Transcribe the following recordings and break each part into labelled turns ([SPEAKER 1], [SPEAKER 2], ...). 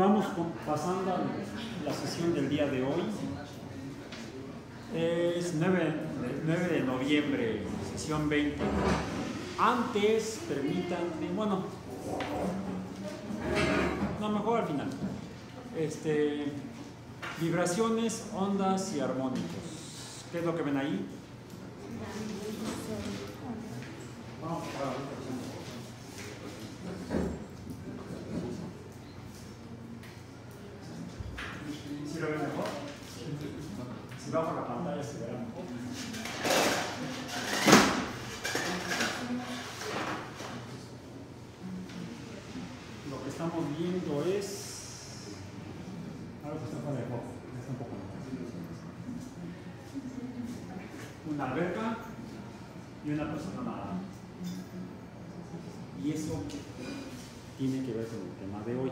[SPEAKER 1] vamos pasando a la sesión del día de hoy. Es 9, 9 de noviembre, sesión 20. Antes, permítanme, bueno, no, mejor al final. Este, vibraciones, ondas y armónicos. ¿Qué es lo que ven ahí? Vamos a ¿Sí lo ven mejor? Si bajo la pantalla se verá mejor. Lo que estamos viendo es algo que está fuera de foco, está un poco mejor. Una alberca y una persona nadando. Y eso tiene que ver con el tema de hoy.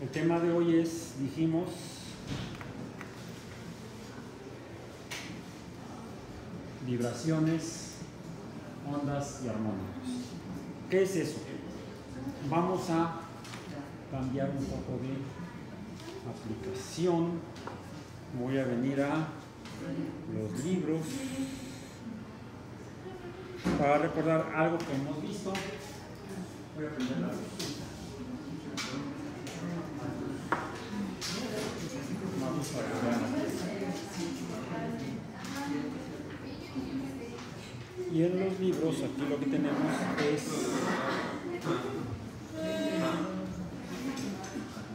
[SPEAKER 1] El tema de hoy es, dijimos, ondas y armónicos. ¿Qué es eso? Vamos a cambiar un poco de aplicación. Voy a venir a los libros para recordar algo que hemos visto. Voy a prender la luz. Vamos a ver. Y en los libros, aquí lo que tenemos es.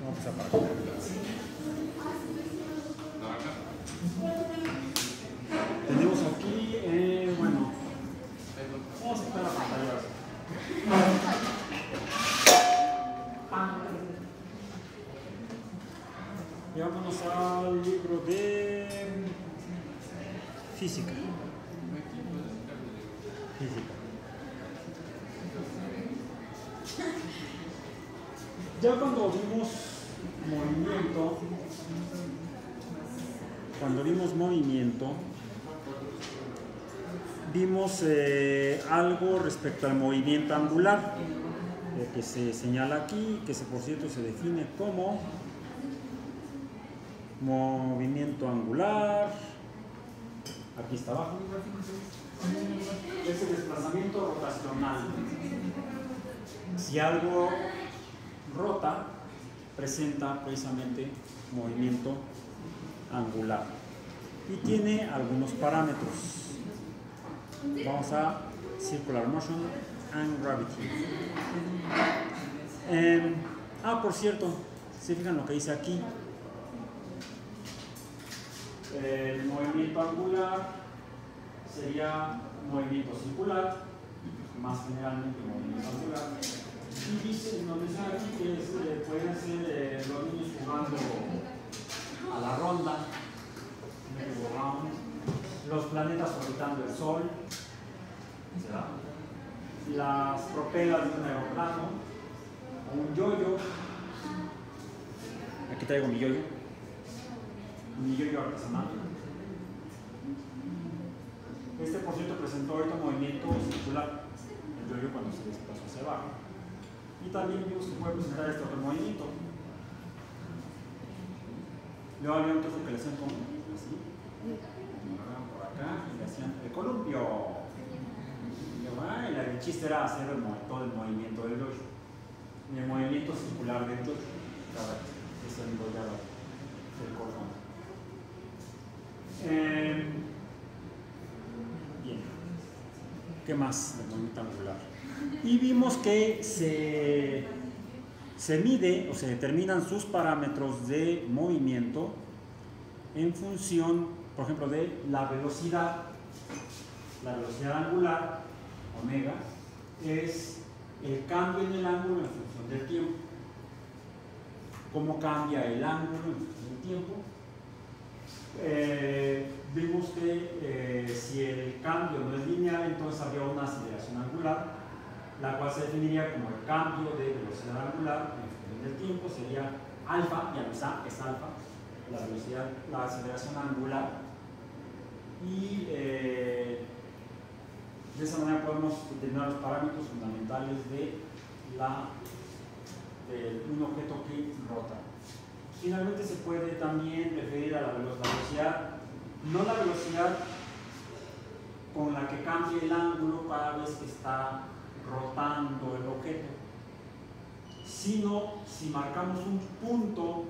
[SPEAKER 1] Vamos a apagar. Tenemos aquí, eh, bueno, vamos a la pantalla. Y al libro de. Física. Ya cuando vimos movimiento, cuando vimos movimiento, vimos eh, algo respecto al movimiento angular, eh, que se señala aquí, que se, por cierto se define como movimiento angular, aquí está abajo, es el desplazamiento rotacional. Si algo rota, presenta precisamente movimiento angular y tiene algunos parámetros. Vamos a circular motion and gravity. Eh, ah, por cierto, se fijan lo que dice aquí. El movimiento angular sería movimiento circular, más generalmente movimiento angular. Y dice, nos dice aquí que es, eh, pueden ser eh, los niños jugando a la ronda, los planetas orbitando el Sol, las propelas de un aeroplano, o un yoyo. Aquí traigo mi yoyo, mi yoyo artesanal. Este, por cierto, presentó ahorita un movimiento circular, el yoyo cuando se desplazó hacia abajo. Y también vimos que puede presentar este otro movimiento. Luego había un truco que le hacían como así, por acá, y le hacían el columpio. Y el chiste era hacer el, todo el movimiento del yoyo. El movimiento circular del cada vez que se enrollaba el cordón. Eh, bien. ¿Qué más del movimiento angular? Y vimos que se, se mide o se determinan sus parámetros de movimiento en función, por ejemplo, de la velocidad. La velocidad angular, omega, es el cambio en el ángulo en función del tiempo. ¿Cómo cambia el ángulo en función del tiempo? Eh, vimos que eh, si el cambio no es lineal, entonces habría una aceleración angular, la cual se definiría como el cambio de velocidad angular en del tiempo, sería alfa, ya no es alfa, la velocidad, la aceleración angular. Y eh, de esa manera podemos determinar los parámetros fundamentales de, la, de un objeto que Finalmente se puede también referir a la velocidad, no la velocidad con la que cambia el ángulo cada vez que está rotando el objeto, sino si marcamos un punto,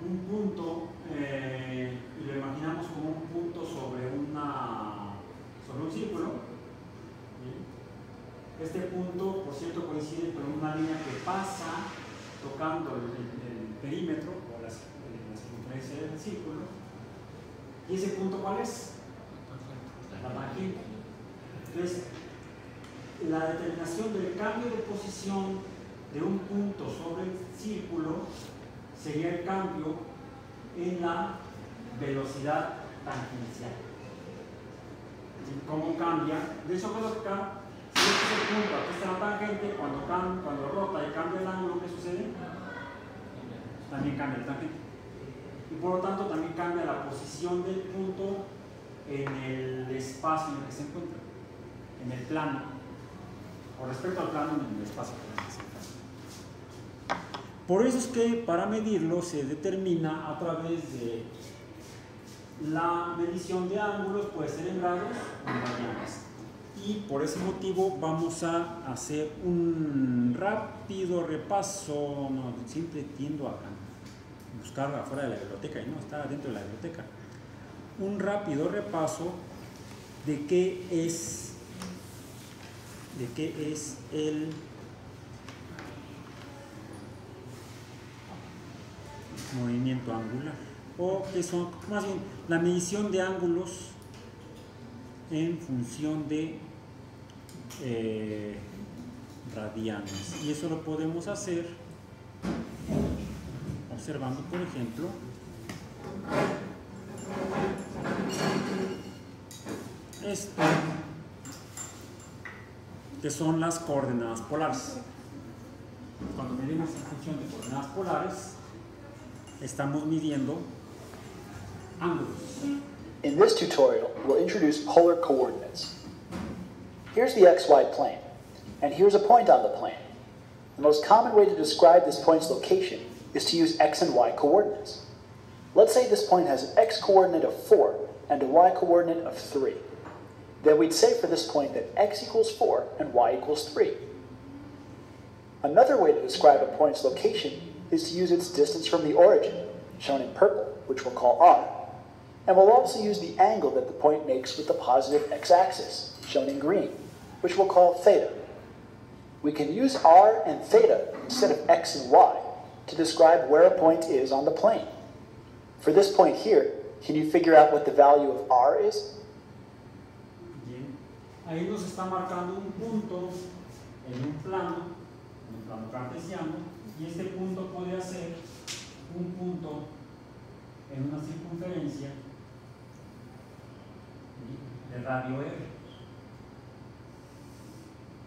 [SPEAKER 1] un punto, eh, y lo imaginamos como un punto sobre, una, sobre un círculo, este punto, por cierto, coincide con una línea que pasa tocando el, perímetro o la, circunferencia del círculo. ¿Y ese punto cuál es? La tangente. Entonces, la determinación del cambio de posición de un punto sobre el círculo sería el cambio en la velocidad tangencial. ¿Cómo cambia? De hecho, acá si este es el punto, aquí está la tangente, cuando, cuando rota y cambia el ángulo, ¿qué sucede? También cambia el tangente. Y por lo tanto también cambia la posición del punto en el espacio en el que se encuentra, en el plano, con respecto al plano en el espacio. Por eso es que para medirlo se determina a través de la medición de ángulos, puede ser en grados o en radianes y por ese motivo vamos a hacer un rápido repaso, no, siempre tiendo a buscar afuera de la biblioteca y no, está dentro de la biblioteca. Un rápido repaso de qué es, de qué es el movimiento angular o que son más bien la medición de ángulos en función de eh, radianes. Y eso lo podemos hacer observando, por ejemplo, esto, que son las coordenadas polares. Cuando medimos en función de coordenadas polares, estamos midiendo ángulos.
[SPEAKER 2] In this tutorial, we'll introduce polar coordinates. Here's the xy plane, and here's a point on the plane. The most common way to describe this point's location is to use x and y coordinates. Let's say this point has an x coordinate of 4 and a y coordinate of 3. Then we'd say for this point that x equals 4 and y equals 3. Another way to describe a point's location is to use its distance from the origin, shown in purple, which we'll call r, and we'll also use the angle that the point makes with the positive x-axis, shown in green which we'll call theta. We can use r and theta instead of x and y to describe where a point is on the plane. For this point here, can you figure out what the value of r is?
[SPEAKER 1] Ahí nos está marcando un punto en un plano, en un plano cartesiano, y este punto podría ser un punto en una circunferencia de radio r.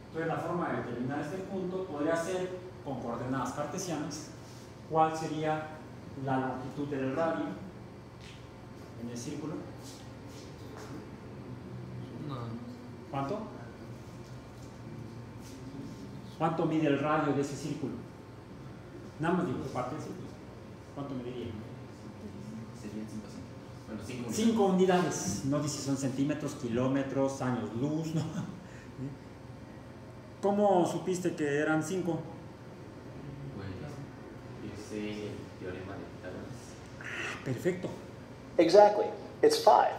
[SPEAKER 1] Entonces la forma de determinar este punto podría ser con coordenadas cartesianas, cuál sería la longitud del radio en el círculo. ¿Cuánto? ¿Cuánto mide el radio de ese círculo? Nada más digo, parte del círculo. ¿Cuánto mediría?
[SPEAKER 3] Serían 5
[SPEAKER 1] Cinco unidades. No dice si son centímetros, kilómetros, años luz, ¿no? ¿Cómo supiste que eran cinco? Perfecto.
[SPEAKER 2] Exactly. It's five,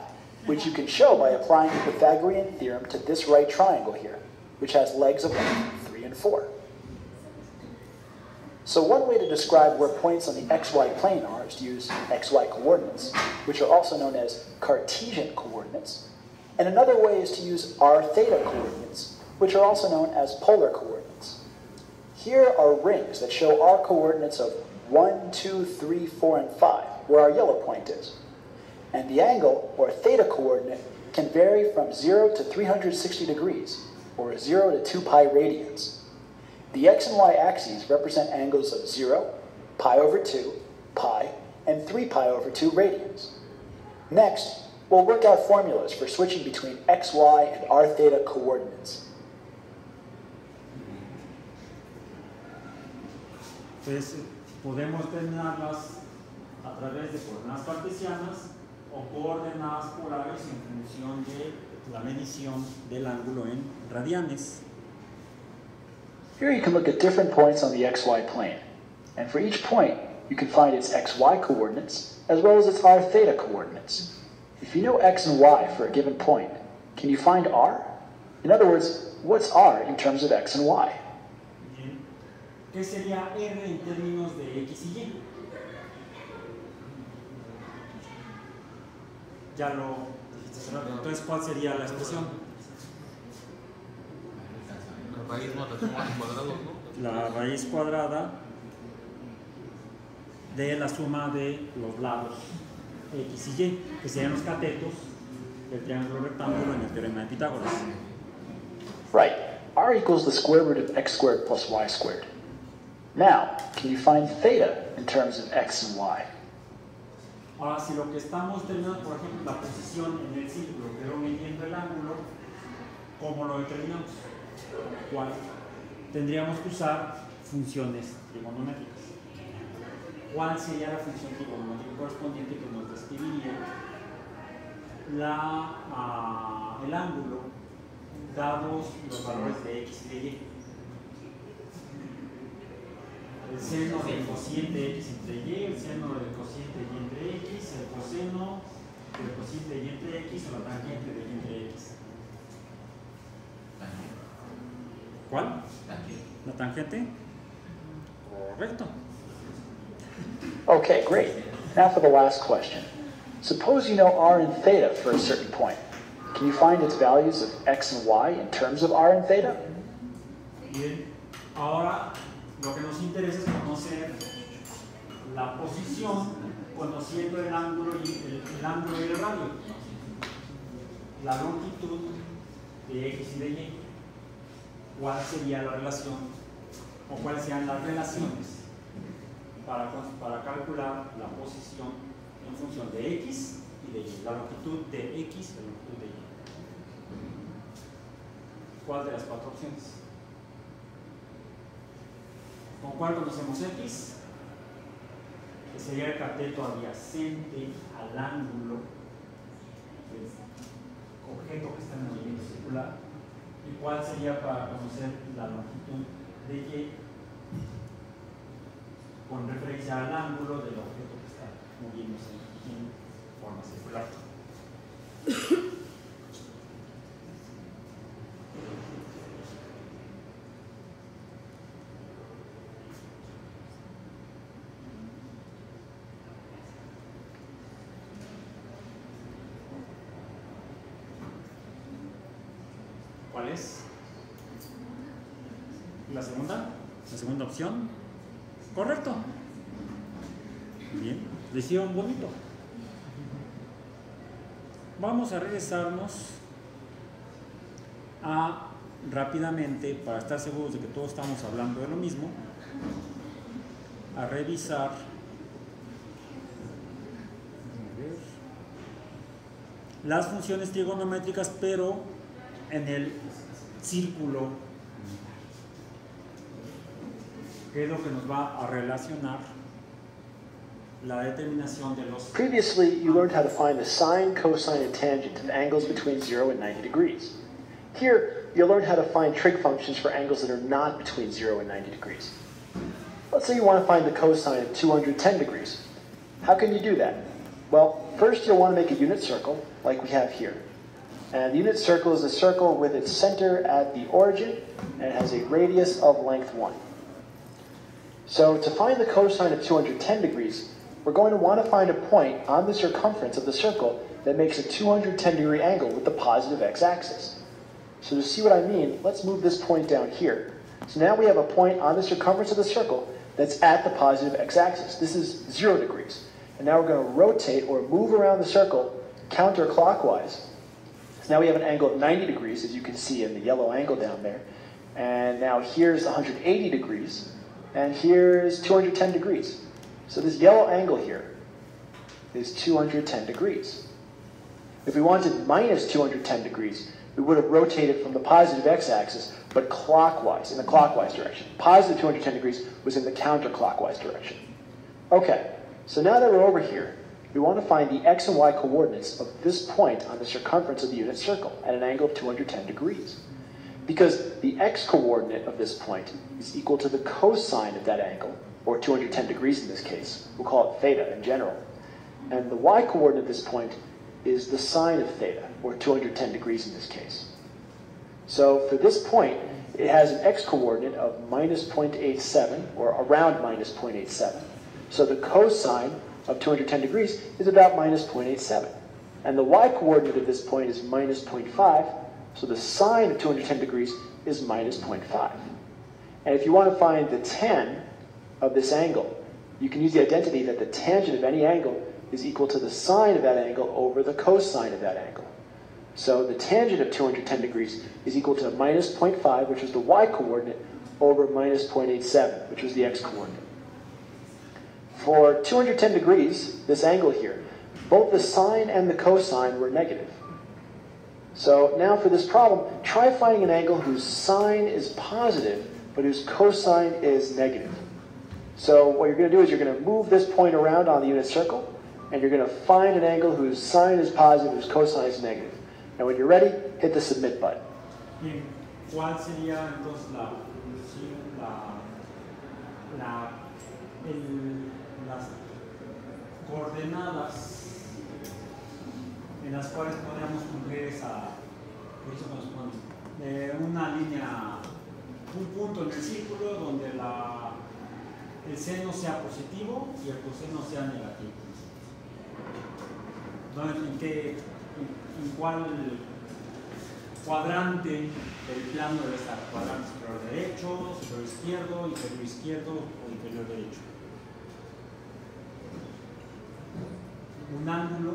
[SPEAKER 2] which you can show by applying the Pythagorean theorem to this right triangle here, which has legs of length 3 and 4. So one way to describe where points on the xy plane are is to use xy coordinates, which are also known as Cartesian coordinates. And another way is to use r theta coordinates, which are also known as polar coordinates. Here are rings that show our coordinates of 1, 2, 3, 4, and 5, where our yellow point is. And the angle, or theta coordinate, can vary from 0 to 360 degrees, or 0 to 2 pi radians. The x and y axes represent angles of 0, pi over 2, pi, and 3 pi over 2 radians. Next, we'll work out formulas for switching between x, y, and r theta coordinates.
[SPEAKER 1] Entonces, podemos determinarlas a través de coordenadas cartesianas o coordenadas polares en función de la medición del ángulo en radianes.
[SPEAKER 2] Here you can look at different points on the xy plane. And for each point, you can find its xy coordinates as well as its r theta coordinates. If you know x and y for a given point, can you find r? In other words, what's r in terms of x and y?
[SPEAKER 1] Bien. ¿Qué sería R en términos de X y Y? Ya lo dijiste hace rato. Entonces, ¿cuál sería la expresión?
[SPEAKER 4] La raíz cuadrado, ¿no?
[SPEAKER 1] La raíz cuadrada de la suma de los lados X y Y, que serían los catetos del triángulo rectángulo en el teorema de Pitágoras.
[SPEAKER 2] Right. r equals the square root of x squared plus y squared. Now, can you find theta in terms of x and y?
[SPEAKER 1] Ahora, si lo que estamos determinando, por ejemplo, la posición en el círculo, pero midiendo el ángulo, ¿cómo lo determinamos? ¿Cuál? Tendríamos que usar funciones trigonométricas. ¿Cuál sería la función trigonométrica correspondiente que nos describiría ah, el ángulo dados los valores de x y de y? El seno del cociente x entre y, el seno del cociente y entre x, el coseno del cociente y entre x o la tangente de y entre x. ¿Cuál? ¿La tangente? Correcto.
[SPEAKER 2] Okay, great. Now for the last question. Suppose you know r and theta for a certain point. Can you find its values of x and y in terms of r and theta?
[SPEAKER 1] Bien, ahora lo que nos interesa es conocer la posición conociendo el ángulo y el, ángulo y el radio. La longitud de x y de y. ¿Cuál sería la relación o cuáles serían las relaciones para, para calcular la posición en función de x y de y? La longitud de x y la longitud de y. ¿Cuál de las cuatro opciones? ¿Con cuál conocemos X? Que sería el cateto adyacente al ángulo del objeto que está en movimiento circular. ¿Y cuál sería para conocer la longitud de Y con referencia al ángulo del objeto que está moviéndose en forma circular? ¿Cuál es? ¿La segunda? ¿La segunda opción? Correcto. Bien, decía un bonito. Vamos a regresarnos a rápidamente, para estar seguros de que todos estamos hablando de lo mismo, a revisar. Las funciones trigonométricas, pero en el círculo, que es lo que nos va a relacionar la determinación de los
[SPEAKER 2] Previously, you learned how to find the sine, cosine, and tangent of angles between 0 and 90 degrees. Here, you'll learn how to find trig functions for angles that are not between 0 and 90 degrees. Let's say you want to find the cosine of 210 degrees. How can you do that? Well, first you'll want to make a unit circle, like we have here. And the unit circle is a circle with its center at the origin, and has a radius of length 1. So to find the cosine of 210 degrees, we're going to want to find a point on the circumference of the circle that makes a 210 degree angle with the positive x-axis. So to see what I mean, let's move this point down here. So now we have a point on the circumference of the circle that's at the positive x-axis. This is 0 degrees. And now we're going to rotate or move around the circle counterclockwise. So now we have an angle of 90 degrees, as you can see in the yellow angle down there. And now here's 180 degrees, and here's 210 degrees. So this yellow angle here is 210 degrees. If we wanted minus 210 degrees, we would have rotated from the positive x-axis, but clockwise, in the clockwise direction. Positive 210 degrees was in the counterclockwise direction. Okay, so now that we're over here, we want to find the x and y coordinates of this point on the circumference of the unit circle at an angle of 210 degrees. Because the x coordinate of this point is equal to the cosine of that angle, or 210 degrees in this case. We'll call it theta in general. And the y coordinate of this point is the sine of theta, or 210 degrees in this case. So for this point, it has an x coordinate of minus 0.87, or around minus 0.87. So the cosine of 210 degrees is about minus 0.87. And the y coordinate of this point is minus 0.5, so the sine of 210 degrees is minus 0.5. And if you want to find the tan of this angle, you can use the identity that the tangent of any angle is equal to the sine of that angle over the cosine of that angle. So the tangent of 210 degrees is equal to minus 0.5, which is the y-coordinate, over minus 0.87, which is the x-coordinate. For 210 degrees, this angle here, both the sine and the cosine were negative. So now for this problem, try finding an angle whose sine is positive, but whose cosine is negative. So what you're going to do is you're going to move this point around on the unit circle, and you're going to find an angle whose sine is positive, whose cosine is negative. And when you're ready, hit the submit button.
[SPEAKER 1] Bien, ¿cuál sería entonces la, la, la, el, las coordenadas en las cuales podríamos cumplir esa, eh, una línea, un punto en el círculo donde el seno sea positivo y el coseno sea negativo? ¿Dónde- ¿En qué, en, en cuál cuadrante del plano debe estar? ¿Cuadrante superior derecho, superior izquierdo, inferior izquierdo o inferior derecho? Un ángulo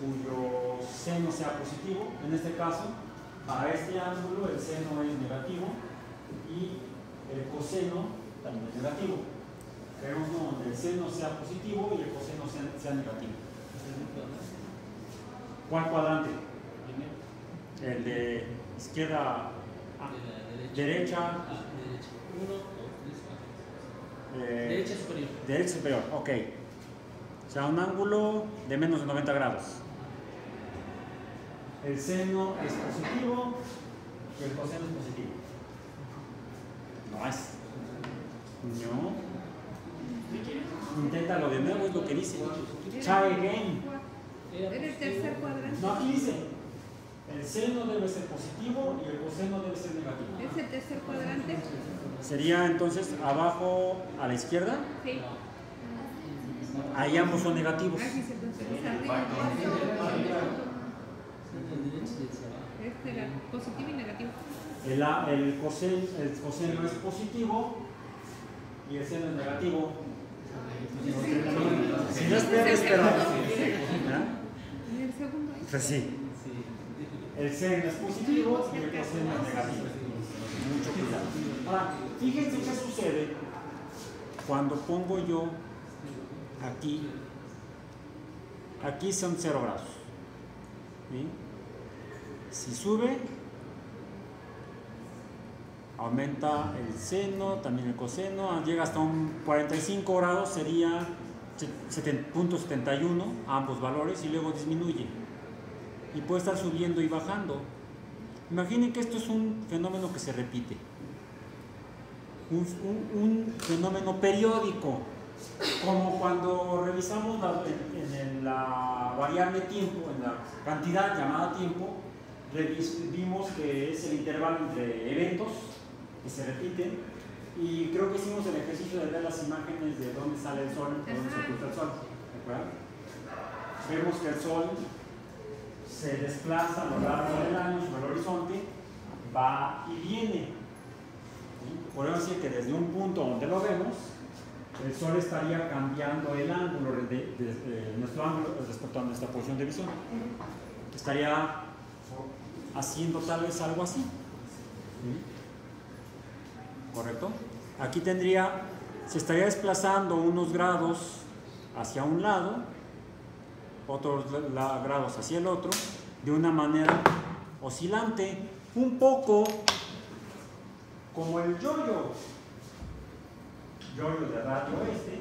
[SPEAKER 1] cuyo seno sea positivo, en este caso, para este ángulo el seno es negativo y el coseno también es negativo. Queremos uno donde el seno sea positivo y el coseno sea, sea negativo. ¿Cuál cuadrante? El de izquierda a derecha,
[SPEAKER 4] Uno, dos, tres,
[SPEAKER 1] eh,
[SPEAKER 4] Derecha superior.
[SPEAKER 1] derecha superior, ok. Sea, un ángulo de menos de 90 grados. El seno es positivo y el coseno es positivo. No es. No. Inténtalo de nuevo, es lo que dice. Try again.
[SPEAKER 5] Era el tercer cuadrante.
[SPEAKER 1] No, aquí dice. El seno debe ser positivo y el coseno debe ser negativo.
[SPEAKER 5] ¿Es el tercer cuadrante?
[SPEAKER 1] Sería entonces abajo a la izquierda.
[SPEAKER 5] Sí.
[SPEAKER 1] Ahí ambos son negativos.
[SPEAKER 5] Positivo y negativo.
[SPEAKER 1] El, el, coseno, el coseno es positivo y el seno es negativo. Si no es pierdes, pero. ¿Ah?
[SPEAKER 5] Y el segundo ahí.
[SPEAKER 1] Pues sí. El seno es positivo y el coseno es negativo. Mucho cuidado. Ahora, fíjense qué sucede cuando pongo yo aquí. Aquí son 0 grados. Si sube, aumenta el seno, también el coseno, llega hasta un 45 grados, sería 7.71 ambos valores y luego disminuye. Y puede estar subiendo y bajando. Imaginen que esto es un fenómeno que se repite. Un fenómeno periódico, como cuando revisamos la, en, en la variable tiempo, en la cantidad llamada tiempo, vimos que es el intervalo entre eventos que se repiten y creo que hicimos el ejercicio de ver las imágenes de dónde sale el sol, de dónde se oculta el sol. ¿de acuerdo? Vemos que el sol se desplaza a lo largo del año sobre el horizonte, va y viene. ¿sí? Podemos decir que desde un punto donde lo vemos, el sol estaría cambiando el ángulo de, nuestro ángulo respecto a nuestra posición de visión. Estaría haciendo tal vez algo así. ¿sí? ¿Correcto? Aquí tendría, se estaría desplazando unos grados hacia un lado, otros grados hacia el otro, de una manera oscilante, un poco como el yoyo. Yoyo de radio este.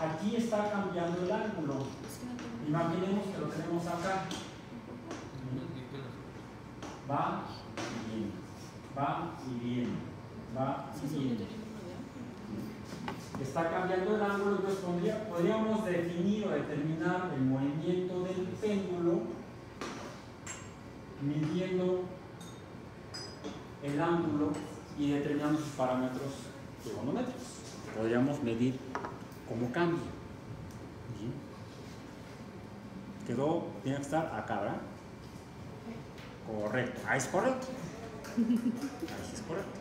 [SPEAKER 1] Aquí está cambiando el ángulo. Imaginemos que lo tenemos acá. Va y viene. Va y viene. Va y viene. Está cambiando el ángulo, entonces podría- podríamos definir o determinar el movimiento del péndulo midiendo el ángulo y determinando sus parámetros trigonométricos. Podríamos medir cómo cambia. Bien. Quedó, tiene que estar acá, ¿verdad? Correcto. Ahí es correcto. Ahí sí es correcto.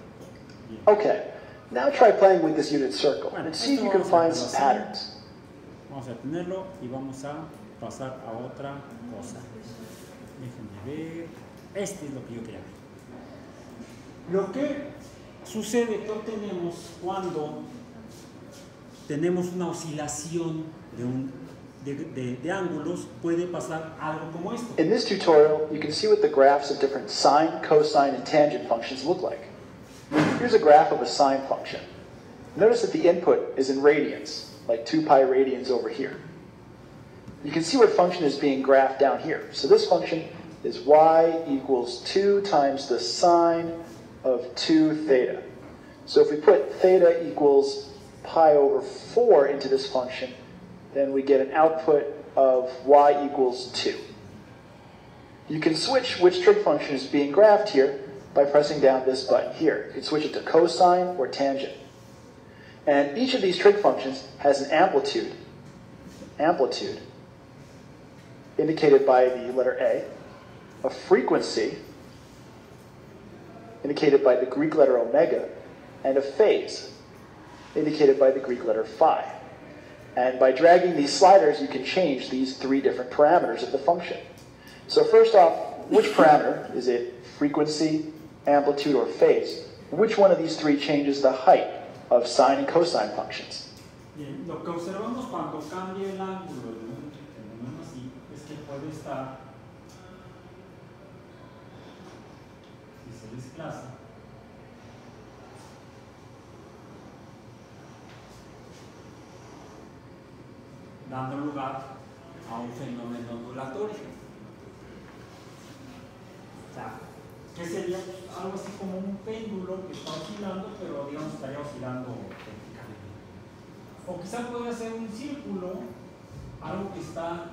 [SPEAKER 1] Bien.
[SPEAKER 2] Okay, now try playing with this unit circle
[SPEAKER 1] Bueno,
[SPEAKER 2] and see if you can find some patterns.
[SPEAKER 1] Vamos a tenerlo y vamos a pasar a otra cosa. Déjenme ver. Este es lo que yo quería ver. Lo que sucede que obtenemos cuando tenemos una oscilación de, un, de, de- de ángulos, puede pasar algo como esto.
[SPEAKER 2] In this tutorial, you can see what the graphs of different sine, cosine, and tangent functions look like. Here's a graph of a sine function. Notice that the input is in radians, like 2 pi radians over here. You can see what function is being graphed down here. So this function is y equals 2 times the sine of 2 theta. So if we put theta equals pi over 4 into this function, then we get an output of y equals 2. You can switch which trig function is being graphed here by pressing down this button here. You can switch it to cosine or tangent. And each of these trig functions has an amplitude, amplitude, indicated by the letter A, a frequency, indicated by the Greek letter omega, and a phase, indicated by the Greek letter phi. And by dragging these sliders, you can change these three different parameters of the function. So first off, which parameter, is it frequency, amplitude, or phase? Which one of these three changes the height of sine and cosine functions?
[SPEAKER 1] Bien, lo que observamos cuando cambia el ángulo de un así es que puede estar, desplaza, dando lugar a un fenómeno ondulatorio. Que sería algo así como un péndulo que está oscilando, pero digamos estaría oscilando verticalmente. O quizá puede ser un círculo, algo que está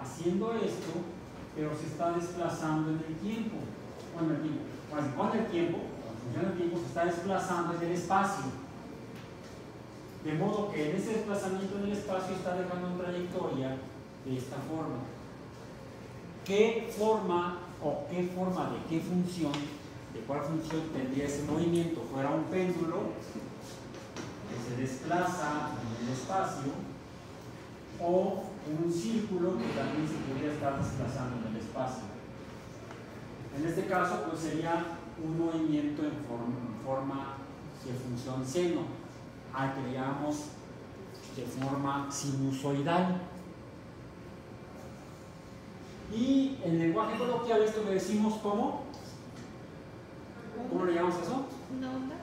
[SPEAKER 1] haciendo esto, pero se está desplazando en el tiempo. Bueno, el tiempo. Bueno, con el tiempo, en función del tiempo, se está desplazando en el espacio. De modo que en ese desplazamiento en el espacio está dejando una trayectoria de esta forma. ¿Qué forma o qué forma de qué función, de cuál función tendría ese movimiento? Fuera un péndulo que se desplaza en el espacio o un círculo que también se podría estar desplazando en el espacio. En este caso, pues sería un movimiento en forma, en forma de función seno, al que le llamamos de forma sinusoidal. Y en lenguaje coloquial esto le decimos como, ¿cómo le llamamos eso?
[SPEAKER 5] Una onda.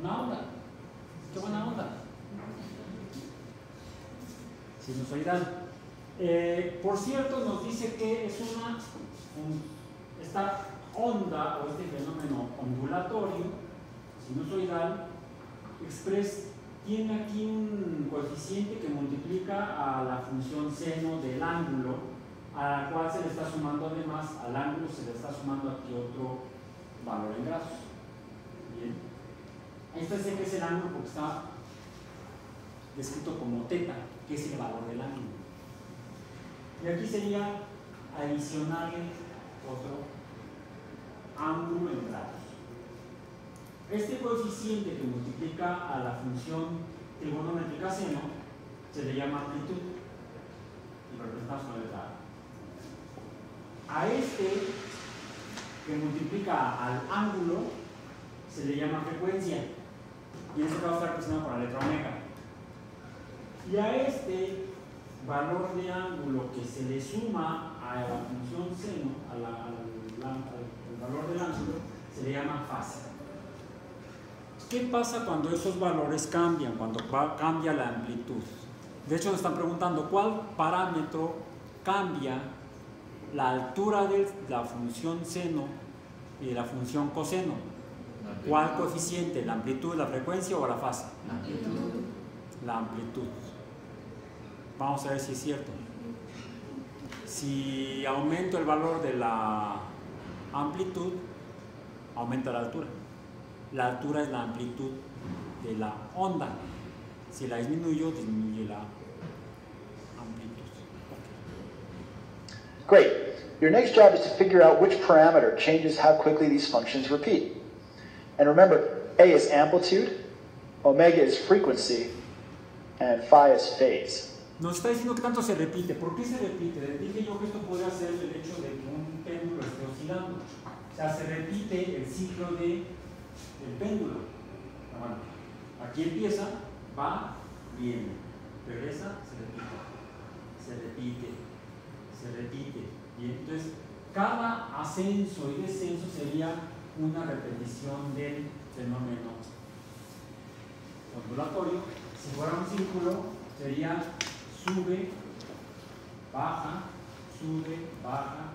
[SPEAKER 1] Una onda. Qué buena onda. Sinusoidal. Eh, por cierto, nos dice que es una, un- esta onda o este fenómeno ondulatorio, sinusoidal, express, tiene aquí un coeficiente que multiplica a la función seno del ángulo, a la cual se le está sumando además, al ángulo se le está sumando aquí otro valor en grados. Bien. Este sé que es el ángulo porque está descrito como teta, que es el valor del ángulo. Y aquí sería adicionarle otro ángulo en grados. Este coeficiente que multiplica a la función trigonométrica seno se le llama amplitud y representamos con la letra A. A este que multiplica al ángulo se le llama frecuencia Y en este caso está representado por la letra omega. Y a este valor de ángulo que se le suma a la función seno, a la- al, al- al valor del ángulo, se le llama fase. ¿Qué pasa cuando esos valores cambian, cuando va- cambia la amplitud? De hecho, nos están preguntando cuál parámetro cambia la altura de la función seno y de la función coseno. ¿Cuál coeficiente? ¿La amplitud, la frecuencia o la fase? La amplitud. Vamos a ver si es cierto. Si aumento el valor de la amplitud, aumenta la altura. La altura es la amplitud de la onda. Si la disminuyo, disminuye la amplitud. Ok.
[SPEAKER 2] Great. Your next job is to figure out which parameter changes how quickly these functions repeat. And remember, A is amplitude, omega is frequency, and phi is phase.
[SPEAKER 1] Nos está diciendo que tanto se repite. ¿Por qué se repite? Dije yo que esto podría ser el hecho de que un péndulo esté oscilando. O sea, se repite el ciclo de, del péndulo. Ah, bueno, aquí empieza, va, viene, regresa, se repite, se repite, se repite. Y entonces, cada ascenso y descenso sería una repetición del fenómeno ondulatorio. Si fuera un círculo, sería sube, baja, sube, baja.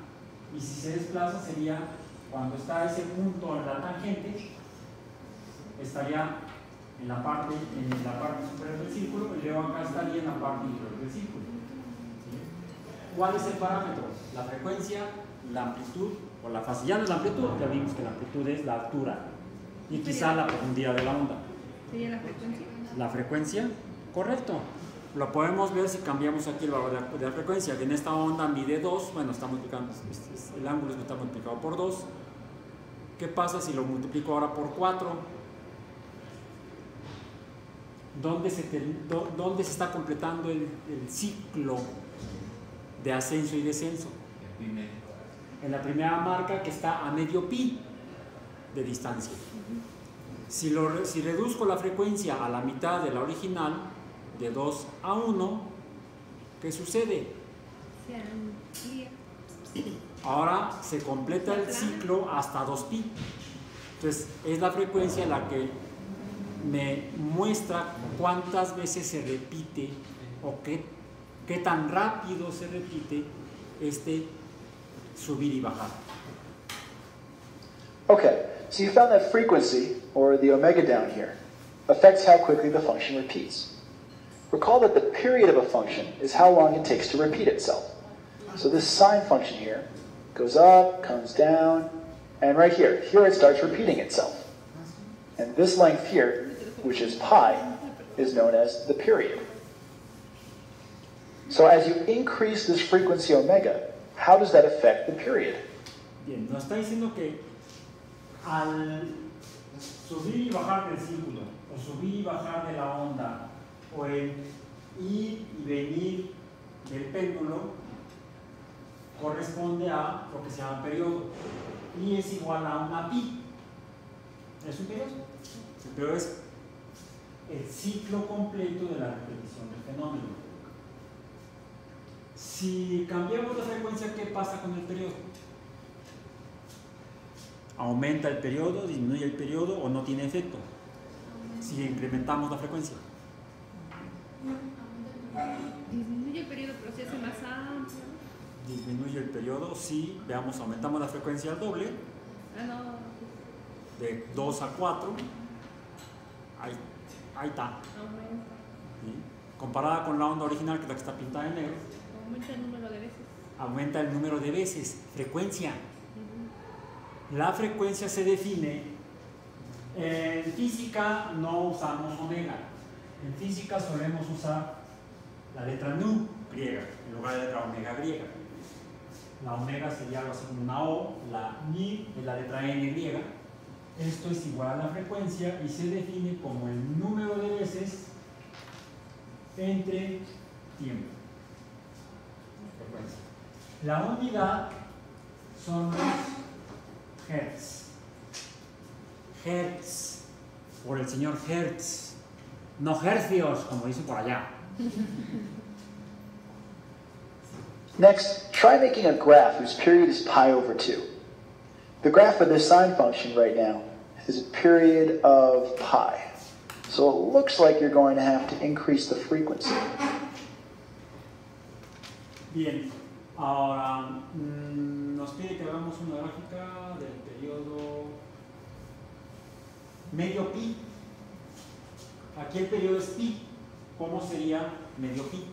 [SPEAKER 1] Y si se desplaza sería cuando está ese punto en la tangente, estaría en la parte, en la parte superior del círculo y luego acá estaría en la parte inferior del círculo. ¿Sí? ¿Cuál es el parámetro? La frecuencia, la amplitud o la fase. Ya no es la amplitud, ya vimos que la amplitud es la altura y quizá la profundidad de la onda.
[SPEAKER 5] Sería la frecuencia.
[SPEAKER 1] La frecuencia, correcto. Lo podemos ver si cambiamos aquí el valor de la, de la frecuencia, que en esta onda mide 2, bueno, está multiplicando, este es- el ángulo está multiplicado por 2. ¿Qué pasa si lo multiplico ahora por 4? ¿Dónde se, dónde se está completando el, el ciclo de ascenso y descenso? En la primera marca que está a medio pi de distancia. Si, lo si reduzco la frecuencia a la mitad de la original, de 2 a 1, ¿qué sucede?
[SPEAKER 5] Se amplía.
[SPEAKER 1] Ahora se completa el ciclo hasta 2pi. Entonces es la frecuencia la que me muestra cuántas veces se repite o qué, qué tan rápido se repite este subir y bajar.
[SPEAKER 2] Okay, so you found that frequency, or the omega down here, affects how quickly the function repeats. Recall that the period of a function is how long it takes to repeat itself. So this sine function here goes up, comes down, and right here, here it starts repeating itself. And this length here, which is pi, is known as the period. So as you increase this frequency omega, how does that affect the period?
[SPEAKER 1] Bien, nos está diciendo que al subir y bajar del círculo, o subir y bajar de la onda, o el ir y venir del péndulo, corresponde a lo que se llama periodo. Y es igual a una pi. ¿Es un periodo? El periodo es el ciclo completo de la repetición del fenómeno. Si cambiamos la frecuencia, ¿qué pasa con el periodo? ¿Aumenta el periodo, disminuye el periodo o no tiene efecto? Si incrementamos la frecuencia.
[SPEAKER 5] Disminuye el periodo, pero se hace más amplio.
[SPEAKER 1] Disminuye el periodo si, veamos, aumentamos la frecuencia al doble,
[SPEAKER 5] Ah, no.
[SPEAKER 1] de 2 a 4. Ahí, ahí está.
[SPEAKER 5] Aumenta.
[SPEAKER 1] ¿sí? Comparada con la onda original, que es la que está pintada en negro,
[SPEAKER 5] Aumenta el número de veces.
[SPEAKER 1] aumenta el número de veces, frecuencia. La frecuencia se define, en física no usamos omega, en física solemos usar la letra nu griega en lugar de la letra omega griega. La omega sería algo así como una O, la ni es la letra n griega. Esto es igual a la frecuencia y se define como el número de veces entre tiempo. Frecuencia. La unidad son los hertz. Hertz. por el señor Hertz, no hercios, como dicen por allá.
[SPEAKER 2] Next, try making a graph whose period is pi over 2. The graph of this sine function right now is a period of pi. So it looks like you're going to have to increase the frequency.
[SPEAKER 1] Bien, ahora mm, nos pide que hagamos una gráfica del periodo medio pi. Aquí el periodo es pi. ¿Cómo sería medio pi?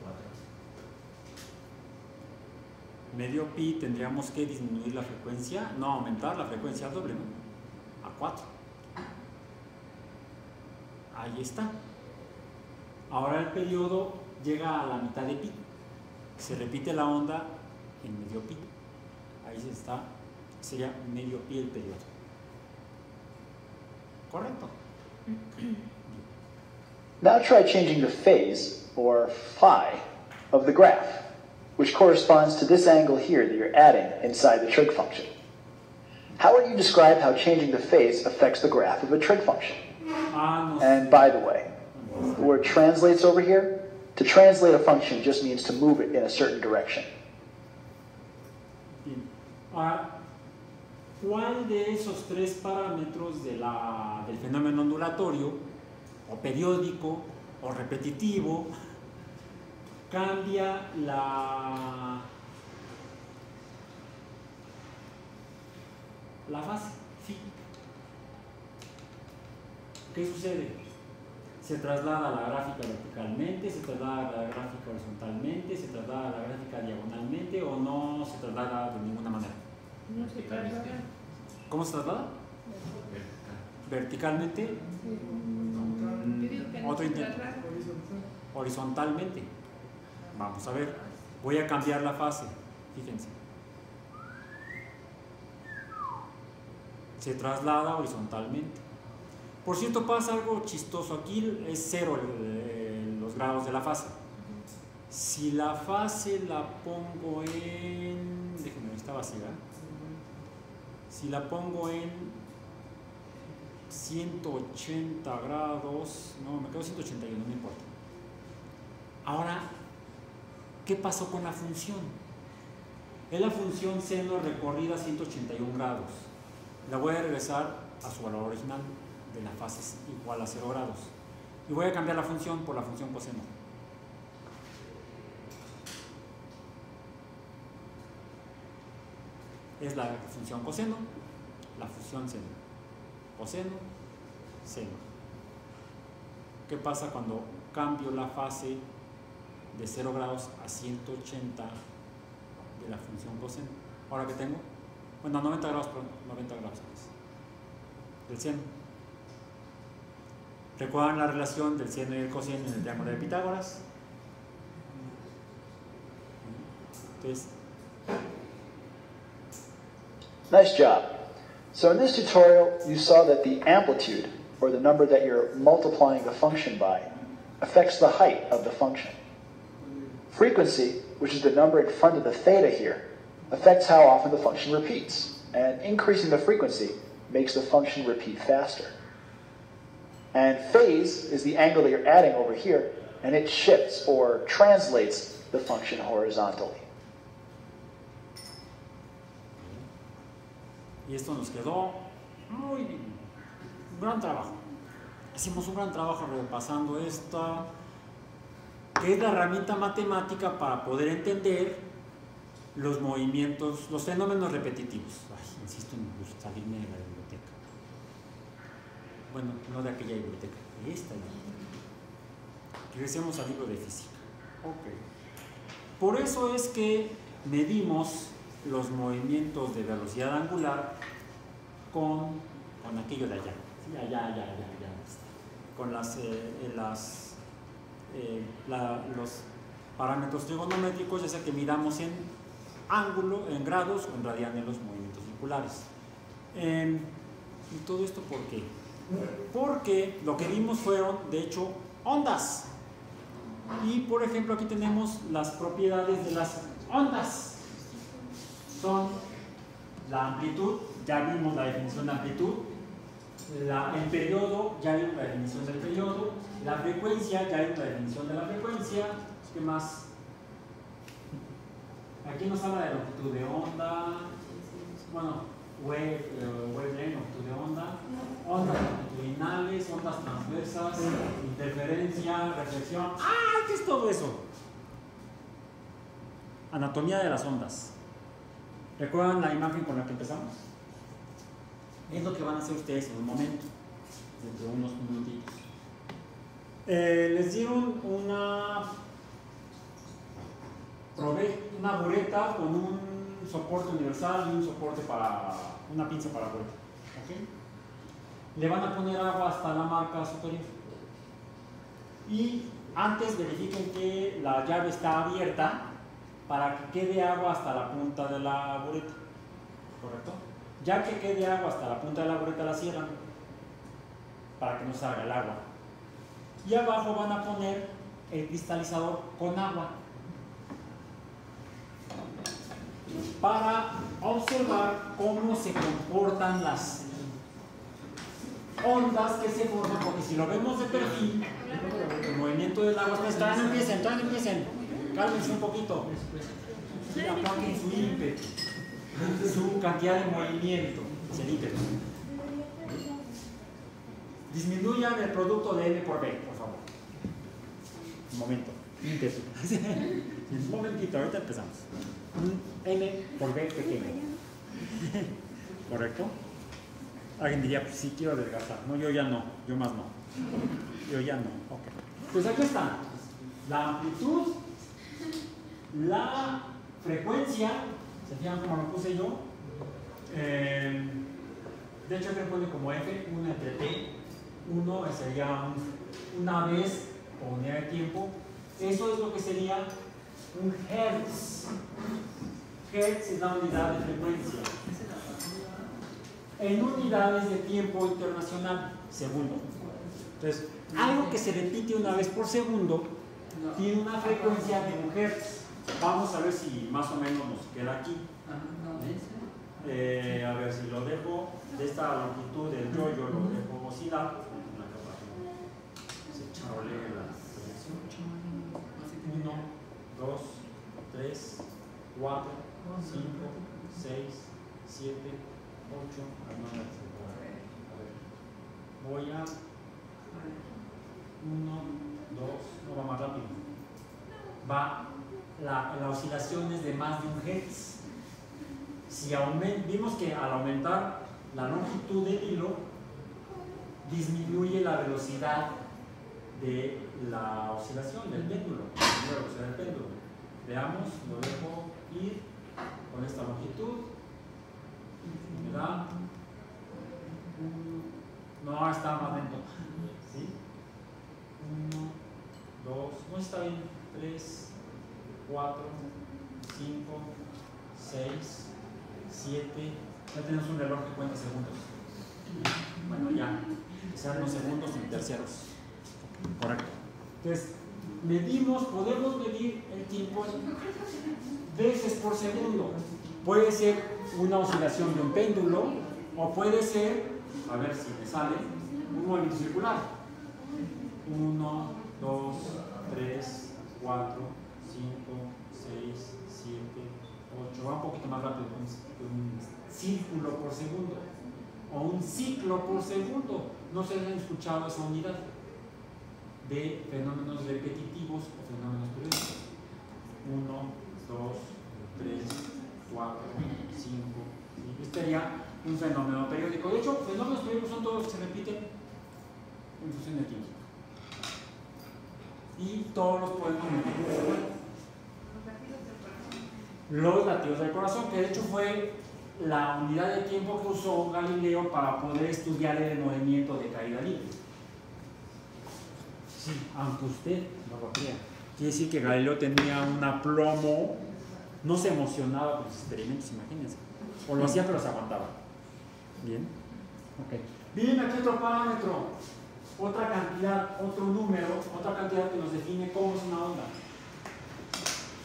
[SPEAKER 3] Cuatro.
[SPEAKER 1] Medio pi tendríamos que disminuir la frecuencia, no aumentar la frecuencia al doble. A 4. Ahí está. Ahora el periodo llega a la mitad de pi. Se repite la onda en medio pi. Ahí se está, sería medio pi el periodo. ¿Correcto?
[SPEAKER 2] Now try changing the phase, or phi, of the graph, which corresponds to this angle here that you're adding inside the trig function. How would you describe how changing the phase affects the graph of a trig function? And by the way, the word translates over here. To translate a function just means to move it in a certain direction.
[SPEAKER 1] Uh, ¿cuál de esos tres parámetros del fenómeno ondulatorio, o periódico, o repetitivo, cambia la, fase? ¿Qué sucede? Se traslada la gráfica verticalmente, se traslada la gráfica horizontalmente, se traslada la gráfica diagonalmente o no se traslada de ninguna manera.
[SPEAKER 5] No se traslada.
[SPEAKER 1] ¿Cómo se traslada?
[SPEAKER 3] Vertical.
[SPEAKER 1] Verticalmente, Otro intento. horizontalmente. Vamos a ver. Voy a cambiar la fase. Fíjense. Se traslada horizontalmente. Por cierto, pasa algo chistoso. Aquí es cero el- los grados de la fase. Si la fase la pongo en. Déjenme, está vacía. Si la pongo en 180 grados, no, me quedo 181, no me importa. Ahora, ¿qué pasó con la función? Es la función seno recorrida 181 grados. La voy a regresar a su valor original de la fase igual a 0 grados. Y voy a cambiar la función por la función coseno. Es la función coseno, la función seno. Coseno, seno. ¿Qué pasa cuando cambio la fase de 0 grados a 180 de la función coseno? Ahora que tengo, bueno, 90 grados, perdón, 90 grados del seno. ¿Recuerdan la relación del seno y el coseno en el triángulo de Pitágoras? Entonces,
[SPEAKER 2] Nice job. So in this tutorial, you saw that the amplitude, or the number that you're multiplying the function by, affects the height of the function. Frequency, which is the number in front of the theta here, affects how often the function repeats. And increasing the frequency makes the function repeat faster. And phase is the angle that you're adding over here, and it shifts or translates the function horizontally.
[SPEAKER 1] Y esto nos quedó muy. Un gran trabajo. Hicimos un gran trabajo repasando esta, que es la herramienta matemática para poder entender los movimientos, los fenómenos repetitivos. Ay, insisto en salirme de la biblioteca. Bueno, no de aquella biblioteca, de esta biblioteca. Regresemos al libro de física. Por eso es que medimos los movimientos de velocidad angular con, con aquello de allá. Allá, allá, allá, allá. Con las, eh, eh, eh, los parámetros trigonométricos, ya sea que midamos en ángulo, en grados o en radianes los movimientos circulares. Em, ¿Y todo esto por qué? Porque lo que vimos fueron, de hecho, ondas. Y por ejemplo, aquí tenemos las propiedades de las ondas son la amplitud, ya vimos la definición de amplitud, La- el periodo, ya hay una definición del periodo. La frecuencia, ya hay una definición de la frecuencia. ¿Qué más? Aquí nos habla de longitud de onda. Bueno, wave, eh, wavelength, longitud de onda. Ondas longitudinales, ondas transversas, interferencia, reflexión. ¡Ah! ¿Qué es todo eso? Anatomía de las ondas. ¿Recuerdan la imagen con la que empezamos? Es lo que van a hacer ustedes en un momento, dentro de unos minutitos. Eh, les dieron una, una bureta con un soporte universal y un soporte para una pinza para bureta. ¿ok? Le van a poner agua hasta la marca superior. Y antes verifiquen que la llave está abierta para que quede agua hasta la punta de la bureta. ¿Correcto? Ya que quede agua hasta la punta de la bureta la cierran para que no salga el agua. Y abajo van a poner el cristalizador con agua para observar cómo se comportan las ondas que se forman, porque si lo vemos de perfil, el movimiento del agua, todavía no empiecen, no empiecen, cálmense un poquito, y aplaquen su ímpetu, su cantidad de movimiento, es el ímpetu. Disminuyan el producto de N por B, por favor. Un momento, ímpetu. Un momentito, ahorita empezamos. N por B pequeño. ¿Correcto? Alguien diría, pues sí quiero adelgazar. No, yo ya no, yo más no. Yo ya no. Ok. Pues aquí están. La amplitud, la frecuencia, ¿se fijan cómo lo puse yo? Eh, de hecho, lo pone como F, 1 entre T. 1 sería un- una vez o unidad de tiempo. Eso es lo que sería un hertz. Hertz es la unidad de frecuencia en unidades de tiempo internacional, segundo. Entonces, algo que se repite una vez por segundo tiene una frecuencia de un hertz. Vamos a ver si más o menos nos queda aquí. Eh, a ver si lo dejo de esta longitud del yo-yo, lo dejo que Se charolee la proyección. 1, 2, 3, 4, 5, 6, 7, 8, a ver, voy a 1, 2, no va más rápido. Va, la, la oscilación es de más de un hertz. Si aumen- vimos que al aumentar la longitud del hilo, disminuye la velocidad de la oscilación del péndulo, la del péndulo. Veamos, lo dejo ir con esta longitud me da no está más lento ¿sí? 1 2 no está bien 3 4 5 6 7 ya tenemos un reloj que cuenta segundos. Bueno ya. Sean los segundos en terceros. Correcto. Entonces medimos podemos medir el tiempo en veces por segundo. Puede ser una oscilación de un péndulo o puede ser, a ver si me sale, un movimiento circular. 1, 2, 3, 4, va un poquito más rápido, un, círculo por segundo o un ciclo por segundo. No se han escuchado esa unidad de fenómenos repetitivos o fenómenos periódicos. 1, 2, 3, 4, 5. Este sería un fenómeno periódico. De hecho, fenómenos periódicos son todos los que se repiten en función de tiempo. Y todos los podemos medir. Los latidos del corazón, que de hecho fue la unidad de tiempo que usó Galileo para poder estudiar el movimiento de caída libre. Sí, aunque usted no lo crea. Quiere decir que Galileo tenía un aplomo, no se emocionaba con sus experimentos, imagínense. O lo hacía pero se aguantaba. Bien. Ok. Miren aquí otro parámetro, otra cantidad, otro número, otra cantidad que nos define cómo es una onda.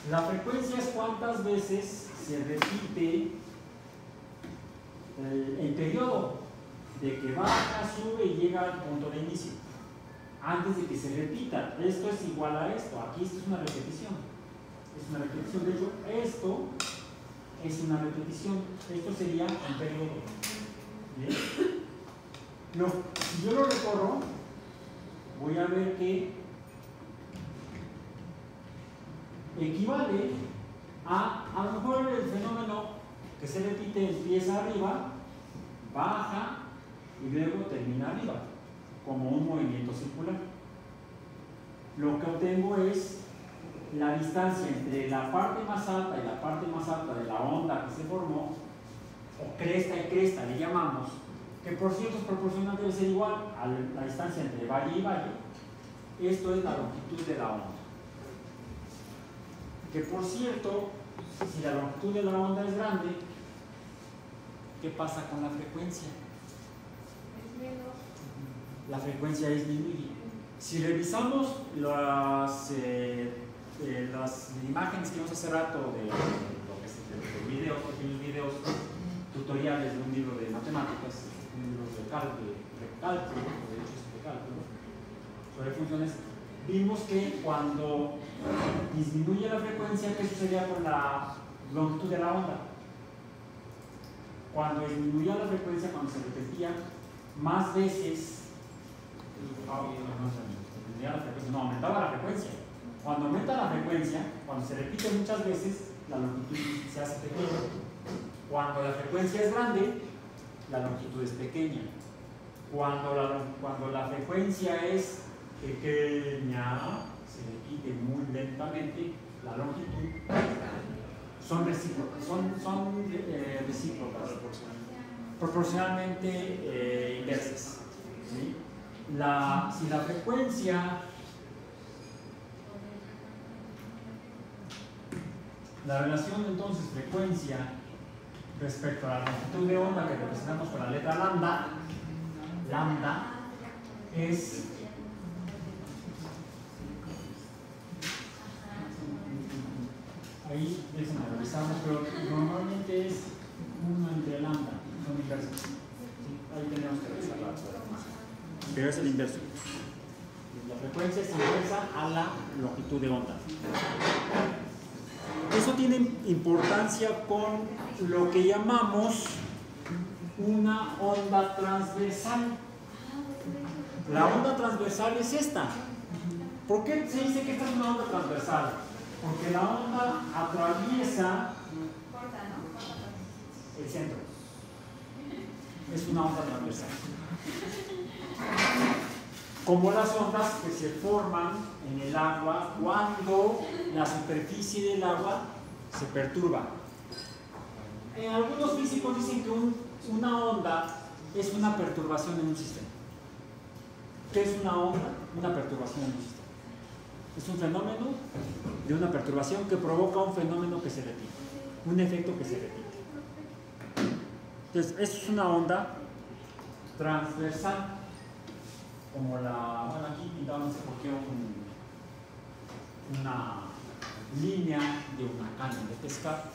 [SPEAKER 1] La frecuencia es cuántas veces se repite el, periodo. de que baja, sube y llega al punto de inicio. Antes de que se repita. Esto es igual a esto. Aquí esto es una repetición. Es una repetición. De hecho, esto es una repetición. Esto sería un periodo. Lo- si yo lo recorro, voy a ver que equivale a, a lo mejor el fenómeno que se repite empieza arriba, baja y luego termina arriba, como un movimiento circular. Lo que obtengo es la distancia entre la parte más alta y la parte más alta de la onda que se formó, o cresta y cresta le llamamos, que por cierto es proporcional debe ser igual a la distancia entre valle y valle. Esto es la longitud de la onda. Que por cierto, si la longitud de la onda es grande, ¿qué pasa con la frecuencia? La frecuencia disminuye. Si revisamos las, eh, eh, las imágenes que vimos hace rato de, lo que de videos, pequeños videos tutoriales de un libro de matemáticas, un libro de cálculo, de cálculo, de hecho es de cálculo, sobre funciones, vimos que cuando disminuye la frecuencia, ¿qué sucedía con la longitud de la onda? Cuando disminuía la frecuencia, cuando se repetía más veces, no, aumentaba la frecuencia. Cuando aumenta la frecuencia, cuando se repite muchas veces, la longitud se hace pequeña. Cuando la frecuencia es grande, la longitud es pequeña. Cuando la, cuando la frecuencia es pequeña, se repite muy lentamente, la longitud son recíprocas, son, son eh, recíprocas, proporcionalmente eh, inversas. La, si la frecuencia, la relación entonces frecuencia respecto a la longitud de onda que representamos con la letra lambda, lambda es ahí revisamos, pero normalmente es 1 entre lambda, son inversas. ¿sí? Ahí tenemos que revisarla. Pero es el inverso. La frecuencia es inversa a la longitud de onda. Eso tiene importancia con lo que llamamos una onda transversal. La onda transversal es esta. ¿Por qué se dice que esta es una onda transversal? Porque la onda atraviesa el centro. Es una onda transversal. Como las ondas que se forman en el agua cuando la superficie del agua se perturba. Eh, algunos físicos dicen que un- una onda es una perturbación en un sistema. ¿Qué es una onda? Una perturbación en un sistema. Es un fenómeno de una perturbación que provoca un fenómeno que se repite, un efecto que se repite. Entonces, esto es una onda transversal, como la, bueno, aquí sé por qué un- una línea de una caña de pescar.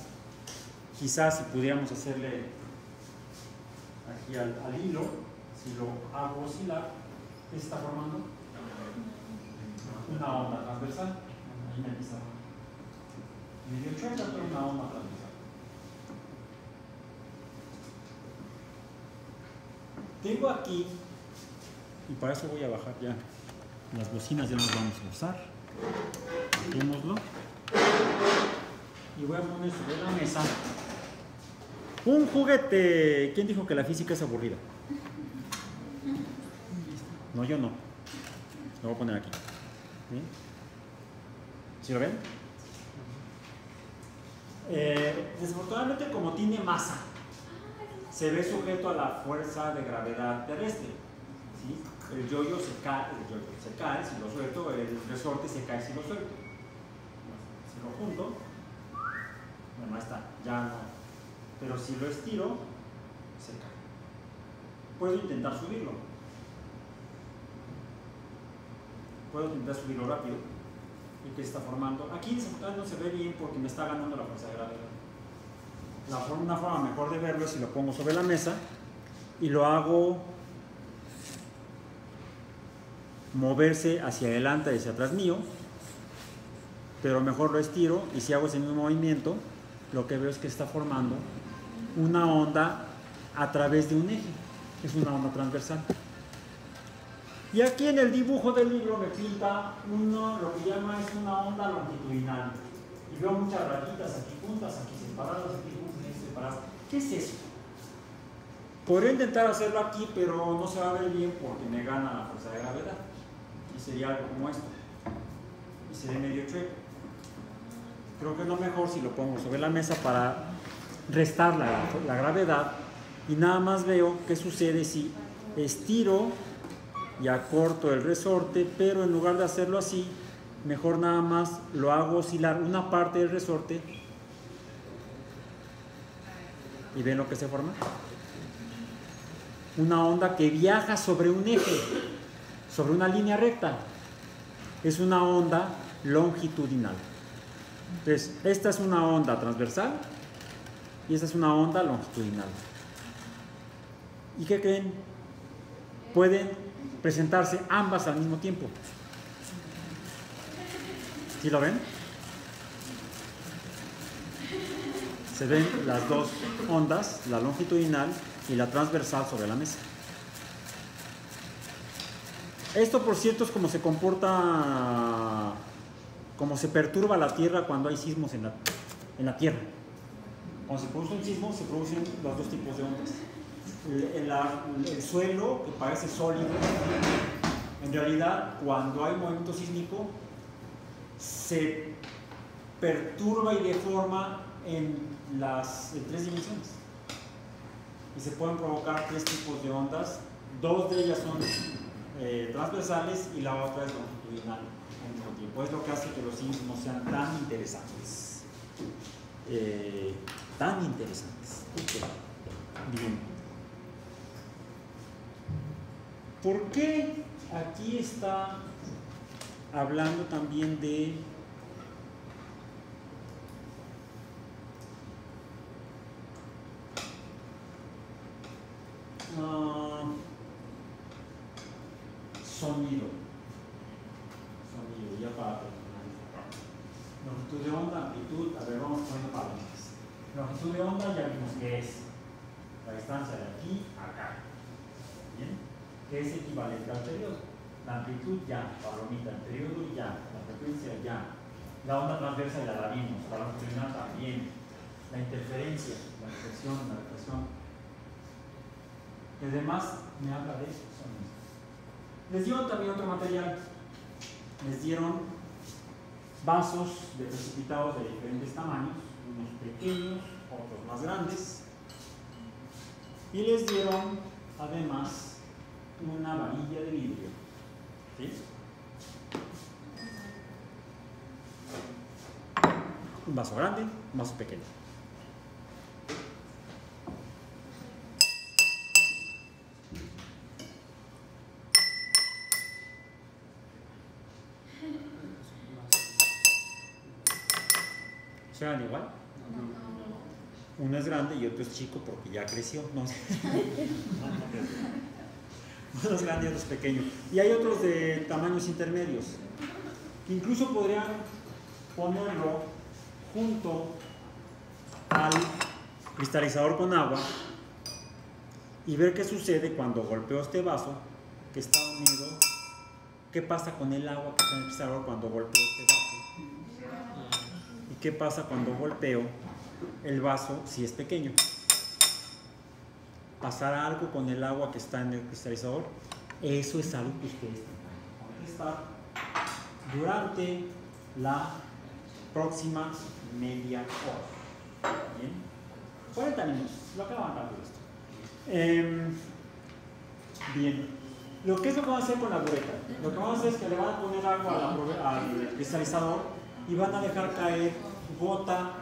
[SPEAKER 1] Quizás si pudiéramos hacerle aquí al, hilo, si lo hago oscilar, ¿qué se está formando? Una onda transversal. En el pizarrón. Medio chueca, pero una onda transversal. Tengo aquí, y para eso voy a bajar ya. Las bocinas ya las vamos a usar. Dejémoslo. Y voy a poner sobre la mesa un juguete. ¿Quién dijo que la física es aburrida? No, yo no. Lo voy a poner aquí. ¿Sí? ¿Sí lo ven? Eh, desafortunadamente, como tiene masa, se ve sujeto a la fuerza de gravedad terrestre. El yoyo se cae, el yoyo se cae si lo suelto, el resorte se cae si lo suelto. Si lo junto, bueno, está, ya no. Pero si lo estiro, se cae. Puedo intentar subirlo. Puedo intentar subirlo rápido. ¿Y que se está formando? Aquí no se ve bien porque me está ganando la fuerza de gravedad. La forma- una forma mejor de verlo es si lo pongo sobre la mesa y lo hago moverse hacia adelante y hacia atrás mío, pero mejor lo estiro y si hago ese mismo movimiento, lo que veo es que está formando una onda a través de un eje, es una onda transversal. Y aquí en el dibujo del libro me pinta uno, lo que llama es una onda longitudinal. Y veo muchas rayitas aquí juntas, aquí separadas, aquí juntas, aquí separadas. ¿Qué es eso? Podría intentar hacerlo aquí, pero no se va a ver bien porque me gana la fuerza de gravedad. Y sería algo como esto. Y se ve medio chueco. Creo que es lo mejor si lo pongo sobre la mesa para restar la, la gravedad y nada más veo qué sucede si estiro y acorto el resorte, pero en lugar de hacerlo así, mejor nada más lo hago oscilar una parte del resorte y ven lo que se forma. Una onda que viaja sobre un eje, sobre una línea recta. Es una onda longitudinal. Entonces, esta es una onda transversal y esta es una onda longitudinal. ¿Y qué creen? Pueden presentarse ambas al mismo tiempo. ¿Sí lo ven? Se ven las dos ondas, la longitudinal y la transversal sobre la mesa. Esto, por cierto, es como se comporta, como se perturba la Tierra cuando hay sismos en la, en la Tierra. Cuando se produce un sismo, se producen los dos tipos de ondas. El, el- el suelo, que parece sólido, en realidad, cuando hay movimiento sísmico, se perturba y deforma en, las, en tres dimensiones. Y se pueden provocar tres tipos de ondas. Dos de ellas son eh, transversales y la otra es longitudinal al mismo tiempo. Es lo que hace que los sismos sean tan interesantes. Eh, tan interesantes. Bien. ¿Por qué aquí está hablando también de ah, sonido? Sonido, ya para. Longitud de onda, amplitud, a ver, vamos poniendo palabras. Longitud de onda ya vimos que es la distancia de aquí. Que es equivalente al periodo. La amplitud ya, palomita, el periodo ya, la frecuencia ya. La onda transversa ya la vimos, la longitudinal también. La interferencia, la reflexión, la reflexión. Y además me habla de eso. Les dieron también otro material. Les dieron vasos de precipitados de diferentes tamaños, unos pequeños, otros más grandes. Y les dieron además una varilla de vidrio. ¿sí? Un vaso grande, un vaso pequeño. ¿Suenan igual? Uno es grande y otro es chico porque ya creció. No, es grande y otro es pequeño. Y hay otros de tamaños intermedios. Incluso podrían ponerlo junto al cristalizador con agua y ver qué sucede cuando golpeo este vaso que está unido. ¿Qué pasa con el agua que está en el cristalizador cuando golpeo este vaso? ¿Y qué pasa cuando golpeo el vaso si es pequeño? ¿Pasará algo con el agua que está en el cristalizador? Eso es algo que ustedes tendrán que durante la próxima media hora. ¿Bien? 40 minutos, lo acaban rápido esto. Em, bien, lo que es lo que vamos a hacer con la bureta. Lo que vamos a hacer es que le van a poner agua al cristalizador y van a dejar caer gota,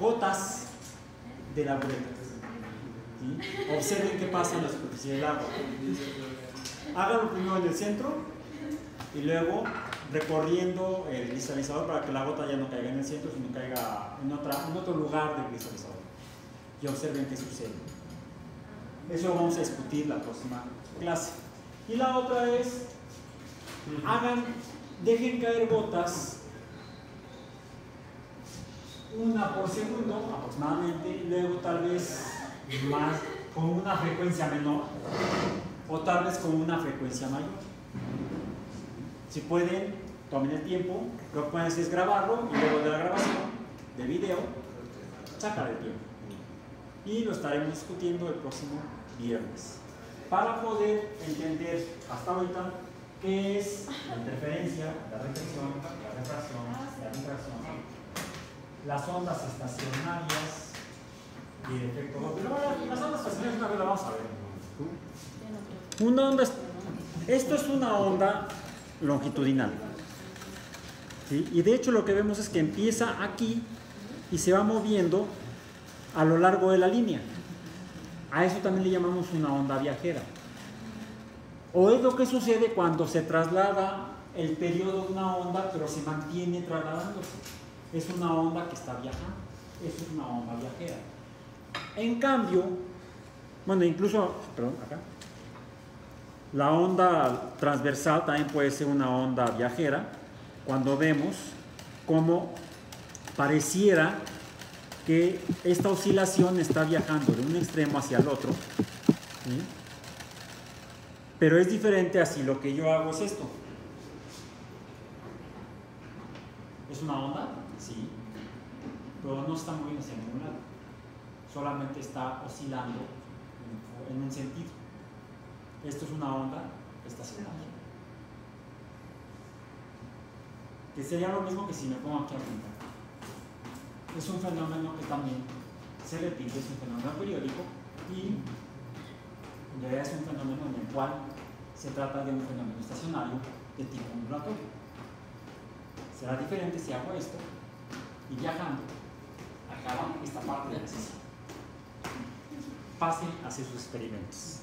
[SPEAKER 1] gotas de la bureta. Observen qué pasa en la superficie del agua. Háganlo primero en el centro y luego recorriendo el cristalizador para que la gota ya no caiga en el centro, sino caiga en, otra, en otro lugar del cristalizador. Y observen qué sucede. Eso lo vamos a discutir la próxima clase. Y la otra es, hagan, dejen caer gotas una por segundo aproximadamente, y luego tal vez más con una frecuencia menor o tal vez con una frecuencia mayor. Si pueden, tomen el tiempo, lo que pueden hacer es grabarlo y luego de la grabación del video, sacar el tiempo. Y lo estaremos discutiendo el próximo viernes. Para poder entender hasta ahorita qué es la interferencia, la reflexión, la refracción, la difracción, las ondas estacionarias una esto es una onda longitudinal. Y de hecho lo que vemos es que empieza aquí y se va moviendo a lo largo de la línea. A eso también le llamamos una onda viajera. O es lo que sucede cuando se traslada el periodo de una onda, pero se mantiene trasladándose. Es una onda que está viajando. Es una onda viajera. En cambio, bueno, incluso, perdón, acá. La onda transversal también puede ser una onda viajera cuando vemos cómo pareciera que esta oscilación está viajando de un extremo hacia el otro. Pero es diferente así, lo que yo hago es esto. ¿Es una onda? Sí. Pero no está moviendo hacia ningún lado. Solamente está oscilando en- un sentido. Esto es una onda estacionaria. Que sería lo mismo que si me pongo aquí a pintar. Es un fenómeno que también se repite, es un fenómeno periódico y en realidad es un fenómeno en el cual se trata de un fenómeno estacionario de tipo ondulatorio. Será diferente si hago esto y viajando acaba esta parte de la sesión. Pasen a hacer sus experimentos.